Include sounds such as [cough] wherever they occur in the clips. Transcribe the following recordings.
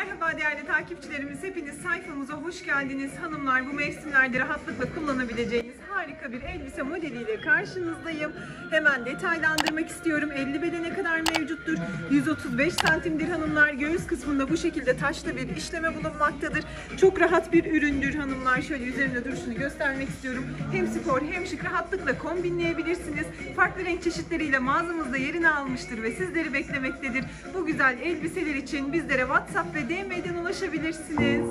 Merhaba değerli takipçilerimiz. Hepiniz sayfamıza hoş geldiniz. Hanımlar bu mevsimlerde rahatlıkla kullanabileceğiniz harika bir elbise modeliyle karşınızdayım. Hemen detaylandırmak istiyorum. 50 bedene kadar mevcuttur. 135 santimdir hanımlar. Göğüs kısmında bu şekilde taşlı bir işleme bulunmaktadır. Çok rahat bir üründür hanımlar. Şöyle üzerinde duruşunu göstermek istiyorum. Hem spor hem şık rahatlıkla kombinleyebilirsiniz. Farklı renk çeşitleriyle mağazamızda yerini almıştır ve sizleri beklemektedir. Bu güzel elbiseler için bizlere WhatsApp ve değmeden ulaşabilirsiniz.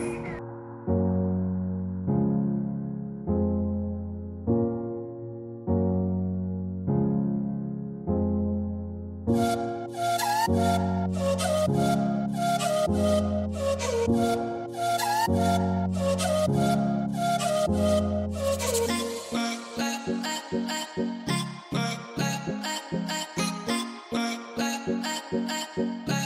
Bye. [laughs]